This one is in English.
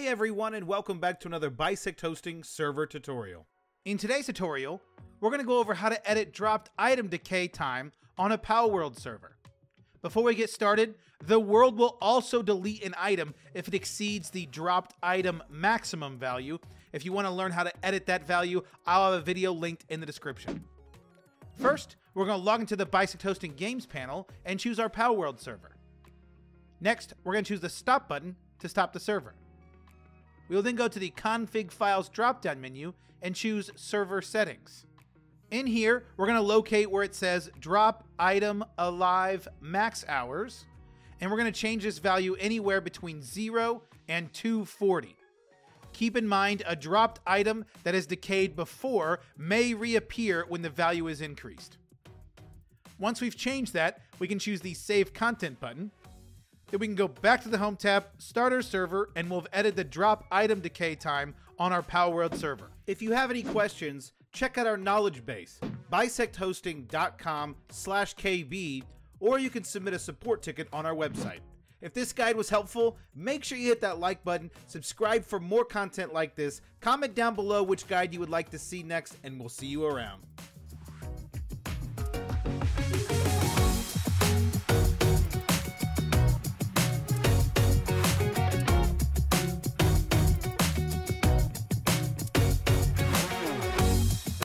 Hey everyone and welcome back to another Bisect Hosting server tutorial. In today's tutorial, we're going to go over how to edit dropped item decay time on a Palworld server. Before we get started, the world will also delete an item if it exceeds the dropped item maximum value. If you want to learn how to edit that value, I'll have a video linked in the description. First, we're going to log into the Bisect Hosting Games panel and choose our Palworld server. Next, we're going to choose the Stop button to stop the server. We will then go to the Config Files drop-down menu and choose Server Settings. In here, we're going to locate where it says Drop Item Alive Max Hours, and we're going to change this value anywhere between 0 and 240. Keep in mind, a dropped item that has decayed before may reappear when the value is increased. Once we've changed that, we can choose the Save Content button. Then we can go back to the Home tab, start our server, and we'll have edited the drop item decay time on our Palworld server. If you have any questions, check out our knowledge base, bisecthosting.com slash KB, or you can submit a support ticket on our website. If this guide was helpful, make sure you hit that like button, subscribe for more content like this, comment down below which guide you would like to see next, and we'll see you around.